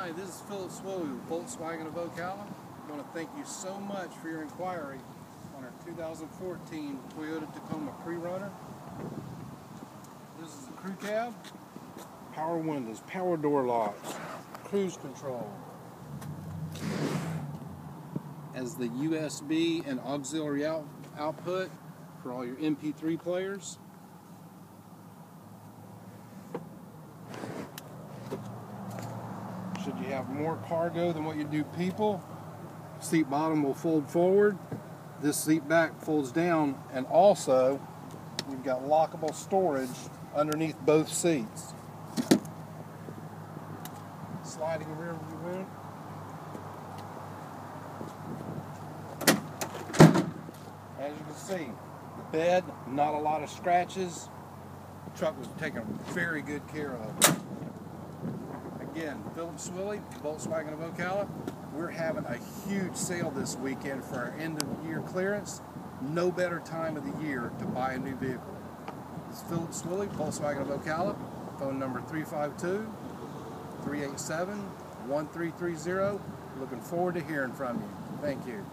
Hi, this is Phillip Swilly with Volkswagen of Ocala. I want to thank you so much for your inquiry on our 2014 Toyota Tacoma PreRunner. This is the crew cab, power windows, power door locks, cruise control. As the USB and auxiliary out, output for all your MP3 players. Have more cargo than what you do people, seat bottom will fold forward. This seat back folds down, and also you've got lockable storage underneath both seats. Sliding rear view mirror. As you can see, the bed, not a lot of scratches. The truck was taken very good care of. Again, Phillip Swilly, Volkswagen of Ocala. We're having a huge sale this weekend for our end of year clearance. No better time of the year to buy a new vehicle. It's Phillip Swilly, Volkswagen of Ocala. Phone number 352 387 1330. Looking forward to hearing from you. Thank you.